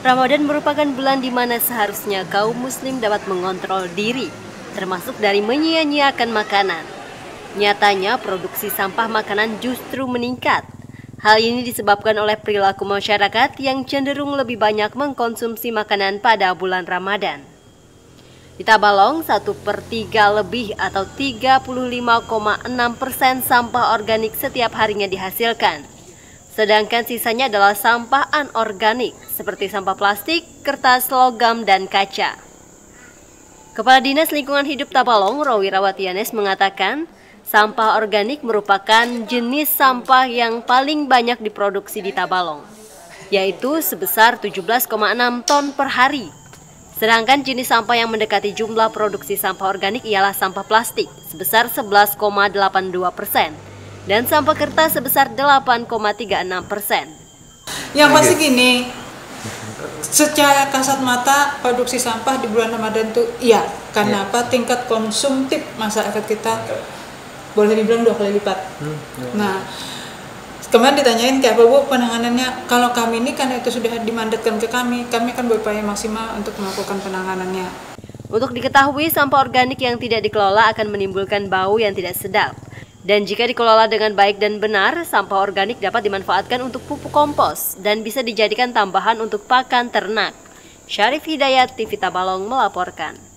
Ramadan merupakan bulan di mana seharusnya kaum muslim dapat mengontrol diri, termasuk dari menyia-nyiakan makanan. Nyatanya produksi sampah makanan justru meningkat. Hal ini disebabkan oleh perilaku masyarakat yang cenderung lebih banyak mengkonsumsi makanan pada bulan Ramadan. Di Tabalong, 1 per 3 lebih atau 35,6 persen sampah organik setiap harinya dihasilkan. Sedangkan sisanya adalah sampah anorganik seperti sampah plastik, kertas, logam, dan kaca. Kepala Dinas Lingkungan Hidup Tabalong, Rawi Rawatianes mengatakan, sampah organik merupakan jenis sampah yang paling banyak diproduksi di Tabalong, yaitu sebesar 17,6 ton per hari. Sedangkan jenis sampah yang mendekati jumlah produksi sampah organik ialah sampah plastik sebesar 11,82 persen dan sampah kertas sebesar 8,36 persen. Yang pasti gini, secara kasat mata produksi sampah di bulan Ramadan itu iya, karena ya. apa? Tingkat konsumtif masyarakat kita boleh dibilang dua kali lipat. Hmm, ya. Nah, kemarin ditanyain kayak apa bu penanganannya? Kalau kami ini karena itu sudah dimandatkan ke kami, kami akan berupaya maksimal untuk melakukan penanganannya. Untuk diketahui, sampah organik yang tidak dikelola akan menimbulkan bau yang tidak sedap. Dan jika dikelola dengan baik dan benar, sampah organik dapat dimanfaatkan untuk pupuk kompos dan bisa dijadikan tambahan untuk pakan ternak. Syarif Hidayat, TV Tabalong melaporkan.